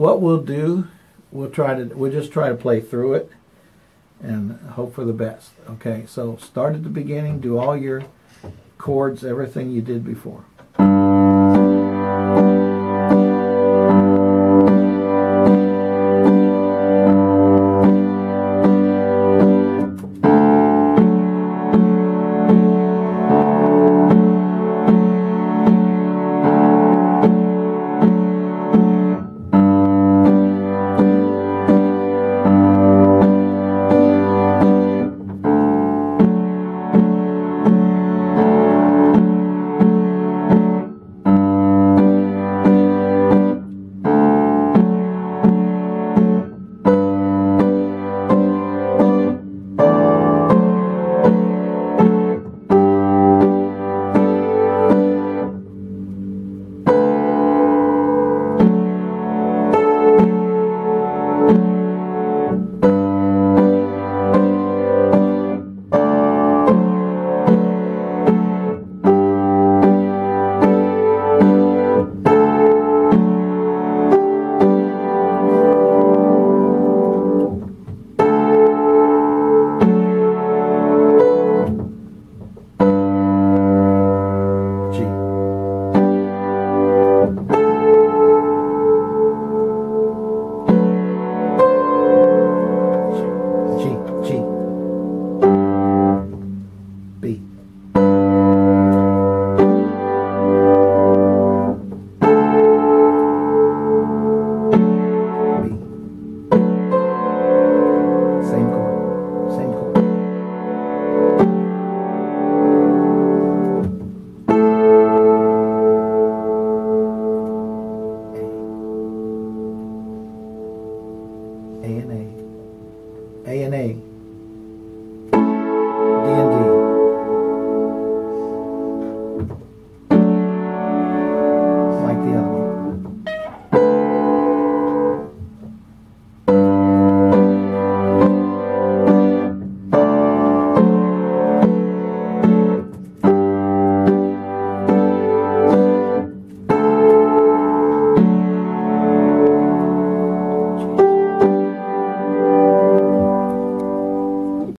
what we'll do, we'll try to, we'll just try to play through it and hope for the best. Okay, so start at the beginning, do all your chords, everything you did before. A and A. A and A.